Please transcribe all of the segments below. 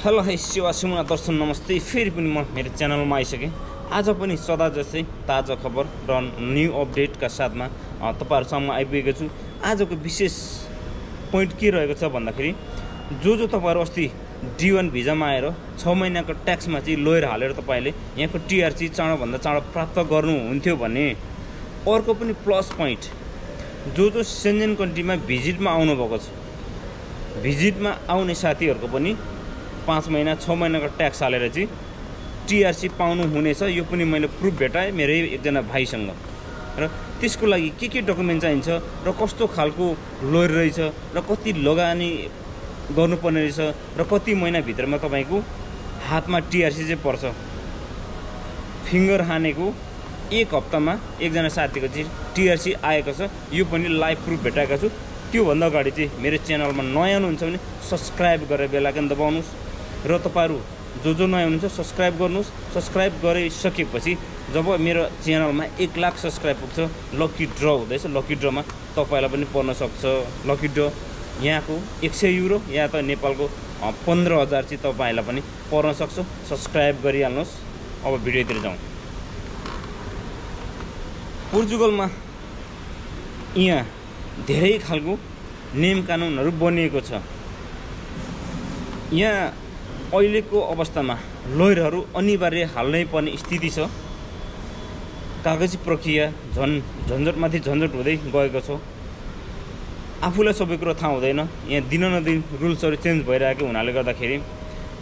Hello है सेवा सिमुना दर्शन नमस्ते फेरि पनि म मेरो च्यानलमा आइसकेँ। आज पनि सदा जस्तै ताजा खबर र न्यू अपडेटका साथमा तपाईँहरूसम्म आइपुगेको छु। आजको विशेष पोइन्ट के रहेको छ भन्दाखेरि जो जो तपाईँहरू अस्ति डी भिजामा आएर छ महिनाको ट्याक्समा चाहिँ लोयर हालेर तपाईँले यहाँको टिआरसी चाँडोभन्दा चाँडो प्राप्त गर्नुहुन्थ्यो भने अर्को पनि प्लस पोइन्ट जो जो सेन्जेन कन्ट्रीमा भिजिटमा आउनुभएको छ भिजिटमा आउने साथीहरूको पनि पाँच महिना छ महिनाको ट्याक्स हालेर चाहिँ टिआरसी पाउनु हुनेछ यो पनि मैले प्रुफ भेटाएँ मेरै एकजना भाइसँग। र त्यसको लागि के के डकुमेन्ट चाहिन्छ र कस्तो खालको लोयर रहेछ र कति लगानी गर्नुपर्ने रहेछ र कति महिनाभित्रमा तपाईँको हातमा टिआरसी चाहिँ पर्छ। फिङ्गर हानेको एक हप्तामा एकजना साथीको चाहिँ टिआरसी आएको छ। यो पनि लाइभ प्रुफ भेटाएका छु। त्योभन्दा अगाडि चाहिँ मेरो च्यानलमा नयाँ हुनुहुन्छ भने सब्सक्राइब गरेर बेलायकन दबाउनुहोस्। र तपाईँहरू जो जो नयाँ हुनुहुन्छ सब्सक्राइब गर्नुहोस्। सब्सक्राइब गरिसकेपछि जब मेरो च्यानलमा एक लाख सब्सक्राइब पुग्छ लकी ड्र हुँदैछ। लकी ड्रमा तपाईँलाई पनि पर्न सक्छ। लकी ड्र यहाँको एक सय युरो या त नेपालको पन्ध्र हजार चाहिँ तपाईँलाई पनि पर्न सक्छ। सब्सक्राइब गरिहाल्नुहोस्। अब भिडियोतिर जाउँ। पोर्चुगलमा यहाँ धेरै खालको नियम कानुनहरू बनिएको छ। यहाँ अहिलेको अवस्थामा लोयरहरू अनिवार्य हाल्नै पर्ने स्थिति छ। कागजी प्रक्रिया झन् झन्झटमाथि झन्झट हुँदै गएको छ। आफूलाई सबै कुरो थाहा हुँदैन। यहाँ दिन नदिन रुल्सहरू चेन्ज भइरहेको हुनाले गर्दाखेरि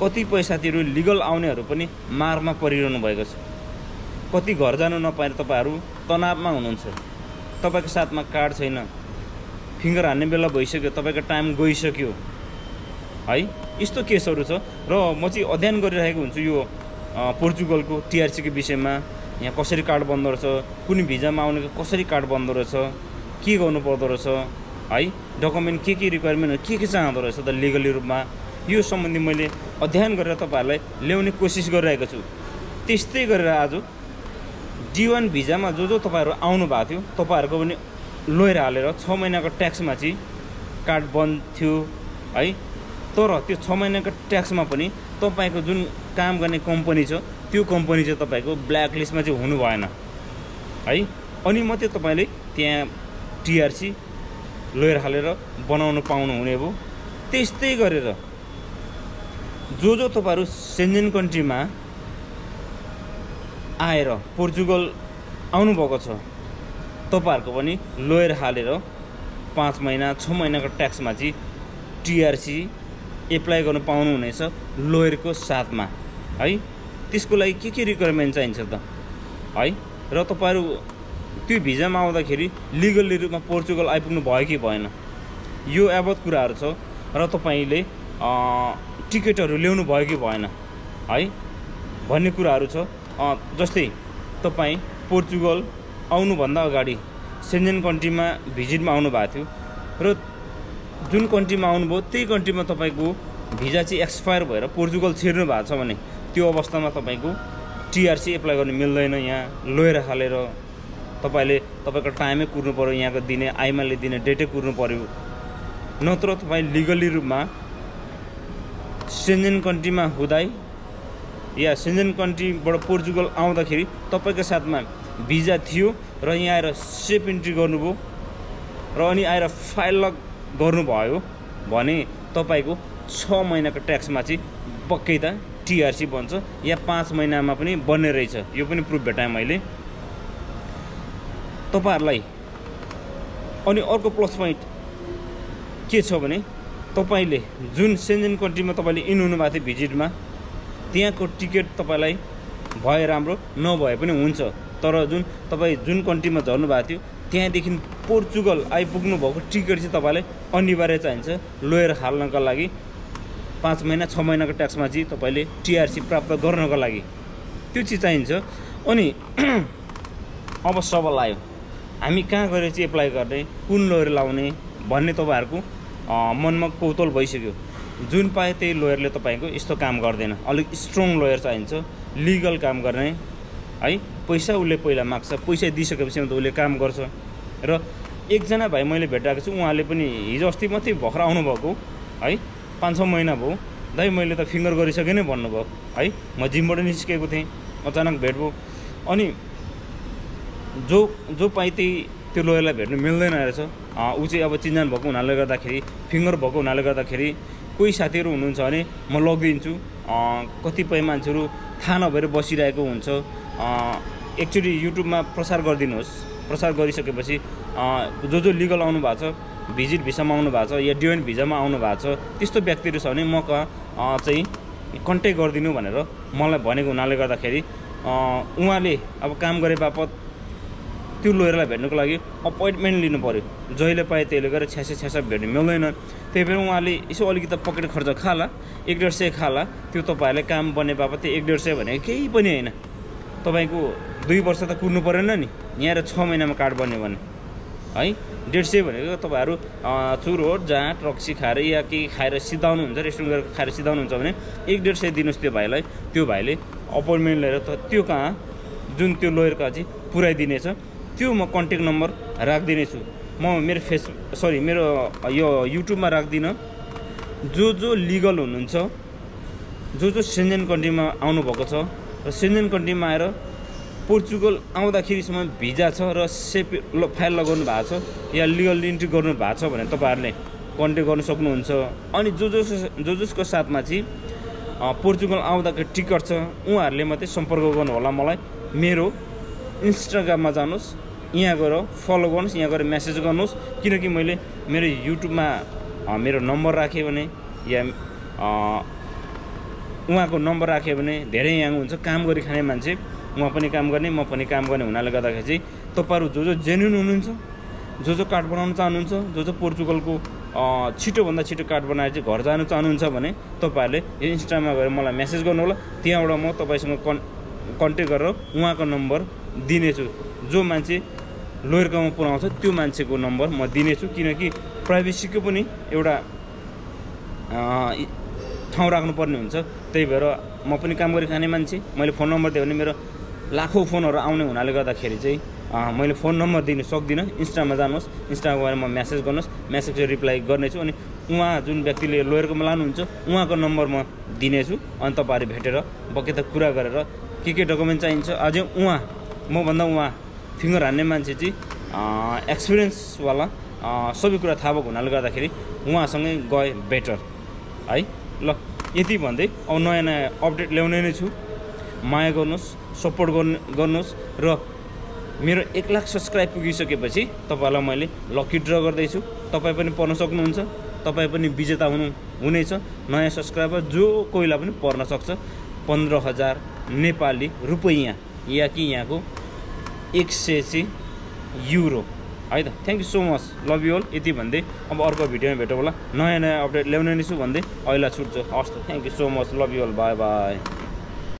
कतिपय साथीहरू लिगल आउनेहरू पनि मारमा परिरहनु भएको छ। कति घर जानु नपाएर तपाईँहरू तनावमा हुनुहुन्छ। तपाईँको साथमा कार्ड छैन। फिङ्गर हान्ने बेला भइसक्यो तपाईँको टाइम गइसक्यो। है? यस्तो केसहरू छ र म चाहिँ अध्ययन गरिरहेको हुन्छु यो पोर्चुगलको टिआरसीको विषयमा। यहाँ कसरी कार्ड बन्दो रहेछ कुनै भिजामा आउनेको कसरी कार्ड बन्दो रहेछ के गर्नु पर्दो रहेछ है? डकुमेन्ट के के रिक्वायरमेन्टहरू के के चाहँदो रहेछ त लिगली रूपमा? यो सम्बन्धी मैले अध्ययन गरेर तपाईँहरूलाई ल्याउने कोसिस गरिरहेको छु। त्यस्तै गरेर आज डी वान भिजामा जो जो तपाईँहरू आउनु भएको थियो तपाईँहरूको पनि लोयर हालेर छ महिनाको ट्याक्समा चाहिँ कार्ड बन्द थियो है? तर त्यो छ महिनाको ट्याक्समा पनि तपाईँको जुन काम गर्ने कम्पनी छ त्यो कम्पनी चाहिँ तपाईँको ब्ल्याक लिस्टमा चाहिँ हुनु भएन। है? अनि मात्रै तपाईँले त्यहाँ टिआरसी लोयर हालेर बनाउनु पाउनुहुने भयो त्यस्तै गरेर जो जो तपाईँहरू सेन्जेन कन्ट्रीमा आएर पोर्चुगल आउनुभएको छ तपाईँहरूको पनि लोयर हालेर पाँच महिना छ महिनाको ट्याक्समा चाहिँ टिआरसी एप्लाई गर्नु पाउनुहुनेछ लोयरको साथमा। है? त्यसको लागि के के रिक्वायरमेन्ट चाहिन्छ त? है? र तपाईँहरू त्यो भिजामा आउँदाखेरि लिगल्ली रूपमा पोर्चुगल आइपुग्नु भयो कि भएन? यो यावत कुराहरू छ र तपाईँले टिकटहरू ल्याउनु भयो कि भएन? है? भन्ने कुराहरू छ। जस्तै तपाईँ पोर्चुगल आउनुभन्दा अगाडि सेन्जेन कन्ट्रीमा भिजिटमा आउनु भएको थियो र जुन कन्ट्रीमा आउनुभयो त्यही कन्ट्रीमा तपाईँको भिजा चाहिँ एक्सपायर भएर पोर्चुगल छिर्नु भएको छ भने त्यो अवस्थामा तपाईँको टिआरसी एप्लाई गर्नु मिल्दैन। यहाँ लोयर हालेर तपाईँले तपाईँको टाइमै कुर्नु पऱ्यो यहाँको दिने आइमाले दिने डेटै कुर्नु पऱ्यो नत्र तपाईँ लिगली रूपमा सेन्जेन कन्ट्रीमा हुँदै या सेन्जेन कन्ट्रीबाट पोर्चुगल आउँदाखेरि तपाईँको साथमा भिजा थियो र यहाँ आएर सेफ इन्ट्री गर्नुभयो र अनि आएर फाइल लक गर्नुभयो भने तपाईँको छ महिनाको ट्याक्समा चाहिँ पक्कै त टिआरसी बन्छ या पाँच महिनामा पनि बन्ने रहेछ। यो पनि प्रुफ भेटाएँ मैले। तपाईँहरूलाई अनि अर्को प्लस पोइन्ट के छ भने तपाईँले जुन सेन्जेन कन्ट्रीमा तपाईँले इन हुनुभएको थियो भिजिटमा त्यहाँको टिकट तपाईँलाई भए राम्रो नभए पनि हुन्छ। तर जुन तपाईँ जुन कन्ट्रीमा झर्नु भएको थियो त्यहाँदेखि पोर्चुगल आइपुग्नु भएको टिकट चाहिँ तपाईँलाई अनिवार्य चाहिन्छ। लोयर हाल्नको लागि पाँच महिना छ महिनाको ट्याक्समा चाहिँ तपाईँले टिआरसी प्राप्त गर्नको लागि त्यो चिज चाहिन्छ। अनि अब सवाल आयो हामी कहाँ गएर चाहिँ एप्लाई गर्ने कुन लोयर लाउने भन्ने तपाईँहरूको मनमा कौतल भइसक्यो। जुन पाए त्यही लोयरले तपाईँको यस्तो काम गर्दैन। अलिक स्ट्रङ लोयर चाहिन्छ लिगल काम गर्ने। है? पैसा उसले पहिला माग्छ पैसा दिइसकेपछि अन्त उसले काम गर्छ। र एकजना भाइ मैले भेटाएको छु उहाँले पनि हिजो अस्ति मात्रै भर्खर आउनुभएको है? पाँच छ महिना भयो। दाइ मैले त फिङ्गर गरिसकेँ नै भन्नुभयो है? म जिमबाट निस्केको थिएँ अचानक भेट भयो। अनि जो जो पाइ त्यही त्यो लोयरलाई भेट्नु मिल्दैन रहेछ। ऊ चाहिँ अब चिन्जान भएको हुनाले गर्दाखेरि फिङ्गर भएको हुनाले गर्दाखेरि कोही साथीहरू हुनुहुन्छ भने म लगिदिन्छु। कतिपय मान्छेहरू थाहा नभएर बसिरहेको हुन्छ। एकचोटि युट्युबमा प्रसार गरिदिनुहोस्। प्रसार गरिसकेपछि जो जो लिगल आउनु भएको छ भिजिट भिसामा आउनु भएको छ या डिएन भिजामा आउनु भएको छ त्यस्तो व्यक्तिहरू छ भने म चाहिँ कन्ट्याक्ट गरिदिनु भनेर मलाई भनेको हुनाले गर्दाखेरि उहाँले अब काम गरे बापत त्यो लोयरलाई भेट्नुको लागि अपोइन्टमेन्ट लिनु पऱ्यो जहिले पाए त्यसले गरेर छ्यासे छ्यासा भेट्नु मिल्दैन। त्यही भएर उहाँले यसो अलिकति पकेट खर्च खाला एक डेढ सय खाला त्यो तपाईँहरूले काम बन्ने बापत एक डेढ सय भनेको केही पनि होइन। तपाईँको दुई वर्ष त कुर्नु परेन नि। यहाँ छ महिनामा कार्ड बन्यो भने। है? डेढ सय भनेको तपाईँहरू चुरोट जहाँ ट्रक्सी खाएर या केही खाएर सिधाउनुहुन्छ रेस्टुरेन्ट गएर खाएर सिधाउनुहुन्छ भने एक डेढ सय दिनुहोस् त्यो भाइलाई। त्यो भाइले अपोइन्टमेन्ट लिएर त त्यो कहाँ? जुन त्यो लोयरका चाहिँ पुऱ्याइदिनेछ त्यो म कन्ट्याक्ट नम्बर राखिदिनेछु। म मेरो फेस सरी मेरो यो युट्युबमा राख्दिनँ। जो जो लिगल हुनुहुन्छ जो जो सेन्जेन कन्ट्रीमा आउनुभएको छ र सेन्जेन कन्ट्रीमा आएर पोर्चुगल आउँदाखेरिसम्म भिजा छ र सेप फाइल लगाउनु भएको छ या लिगल इन्ट्री गर्नु भएको छ भने तपाईँहरूले कन्ट्याक्ट गर्नु सक्नुहुन्छ। अनि जो जो जो जसको साथमा चाहिँ पोर्चुगल आउँदाको टिकट छ उहाँहरूले मात्रै सम्पर्क गर्नु होला मलाई। मेरो इन्स्टाग्राममा जानुहोस् यहाँ गएर फलो गर्नुहोस् यहाँ गएर मेसेज गर्नुहोस्। किनकि मैले मेरो युट्युबमा मेरो नम्बर राखेँ भने या उहाँको नम्बर राख्यो भने धेरै यहाँ हुन्छ। काम गरी खाने मान्छे उहाँ पनि काम गर्ने म पनि काम गर्ने हुनाले गर्दाखेरि चाहिँ तपाईँहरू जो जो जेन्युन हुनुहुन्छ जो जो कार्ड बनाउन चाहनुहुन्छ जो जो पोर्चुगलको छिटोभन्दा छिटो कार्ड बनाएर चाहिँ घर जानु चाहनुहुन्छ भने तपाईँहरूले यो इन्स्टामा गएर मलाई मेसेज गर्नु होला त्यहाँबाट म तपाईँसँग कन् कन्ट्याक्ट गरेर उहाँको नम्बर दिनेछु। जो मान्छे लोयर गाउँमा पुऱ्याउँछ त्यो मान्छेको नम्बर म दिनेछु। किनकि प्राइभेसीको पनि एउटा ठाउँ राख्नुपर्ने हुन्छ। त्यही भएर म पनि काम गरी खाने मान्छे। मैले फोन नम्बर दिएँ भने मेरो लाखौँ फोनहरू आउने हुनाले गर्दाखेरि चाहिँ मैले फोन नम्बर दिनु सक्दिनँ। इन्स्टामा जानुहोस्। इन्स्टामा गएर म म्यासेज गर्नुहोस्। म्यासेज रिप्लाई गर्नेछु अनि उहाँ जुन व्यक्तिले लोयरकोमा लानुहुन्छ उहाँको नम्बर म दिनेछु। अनि तपाईँहरू भेटेर बकेत कुरा गरेर के के डकुमेन्ट चाहिन्छ। अझै उहाँ मभन्दा उहाँ फिङ्गर हान्ने मान्छे चाहिँ एक्सपिरियन्सवाला सबै कुरा थाहा भएको हुनाले गर्दाखेरि उहाँसँगै गए बेटर है? ल यति भन्दै अब नयाँ नयाँ अपडेट ल्याउने नै छु। माया गर्नुहोस् सपोर्ट गर्नु गर्नुहोस् र मेरो एक लाख सब्सक्राइब पुगिसकेपछि तपाईँहरूलाई मैले लकी ड्र गर्दैछु। तपाईँ पनि पर्न सक्नुहुन्छ तपाईँ पनि विजेता हुनु हुनेछ। नयाँ सब्सक्राइबर जो कोहीलाई पनि पर्न सक्छ पन्ध्र हजार नेपाली रुपैयाँ या कि यहाँको एक सय चाहिँ युरो है त? Thank you so much love you all यति भन्दै अब अर्को भिडियोमा भेटौँ होला नयाँ नयाँ अपडेट ल्याउने नै छु भन्दै अहिले छुट्छु हस् त। Thank you so much love you all bye bye